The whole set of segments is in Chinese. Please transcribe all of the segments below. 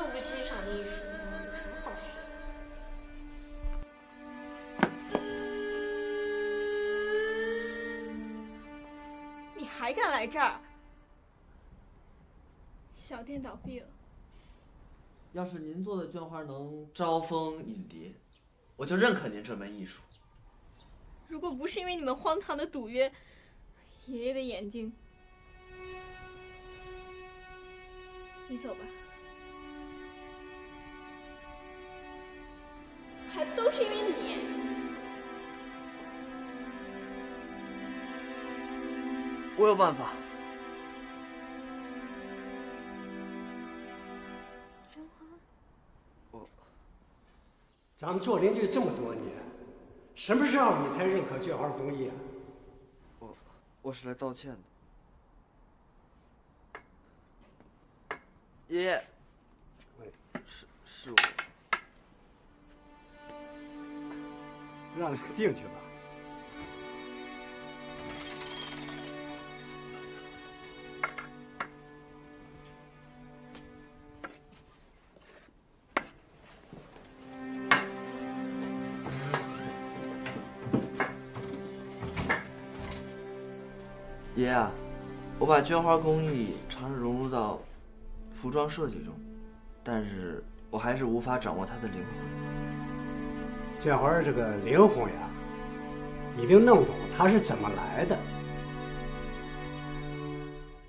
都不欣赏艺术，有什么好学？你还敢来这儿？小店倒闭了。要是您做的绢花能招蜂引蝶，我就认可您这门艺术。如果不是因为你们荒唐的赌约，爷爷的眼睛，你走吧。我有办法。我咱们做邻居这么多年，什么时候你才认可绢花工艺啊？我我是来道歉的，爷爷。喂，是是我。让他进去吧。爷爷，我把绢花工艺尝试融入到服装设计中，但是我还是无法掌握它的灵魂。绢花这个灵魂呀，你得弄懂它是怎么来的。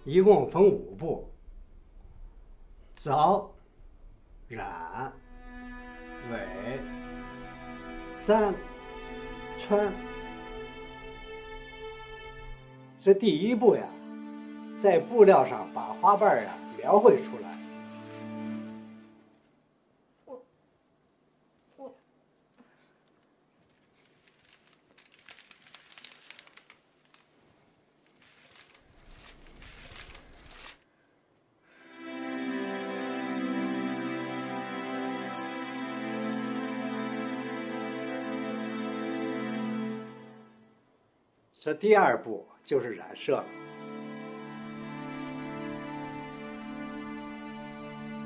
一共分五步：凿、染、尾、簪、穿。这第一步呀，在布料上把花瓣呀描绘出来。我，我，这第二步就是染色了。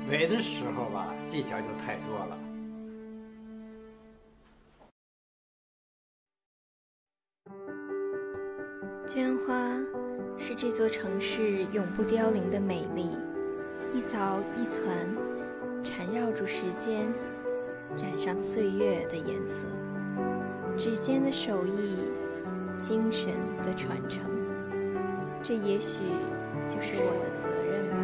美的时候吧，技巧就太多了。绢花是这座城市永不凋零的美丽，一凿一攒，缠绕住时间，染上岁月的颜色。指尖的手艺，精神的传承，这也许就是我的责任吧。